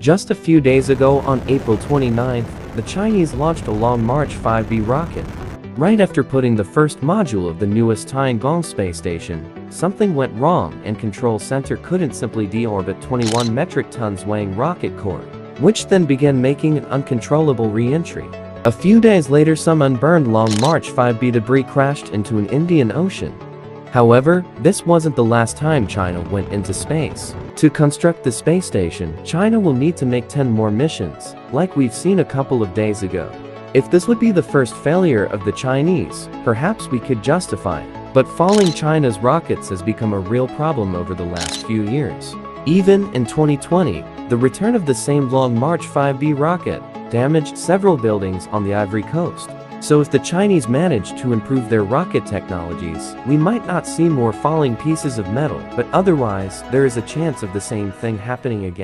Just a few days ago on April 29, the Chinese launched a Long March 5B rocket. Right after putting the first module of the newest Tiangong space station, something went wrong and Control Center couldn't simply deorbit 21 metric tons weighing rocket core, which then began making an uncontrollable re-entry. A few days later some unburned Long March 5B debris crashed into an Indian Ocean. However, this wasn't the last time China went into space. To construct the space station, China will need to make 10 more missions, like we've seen a couple of days ago. If this would be the first failure of the Chinese, perhaps we could justify it. But falling China's rockets has become a real problem over the last few years. Even in 2020, the return of the same Long March 5B rocket damaged several buildings on the Ivory Coast. So if the Chinese manage to improve their rocket technologies, we might not see more falling pieces of metal, but otherwise, there is a chance of the same thing happening again.